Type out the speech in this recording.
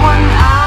one eye.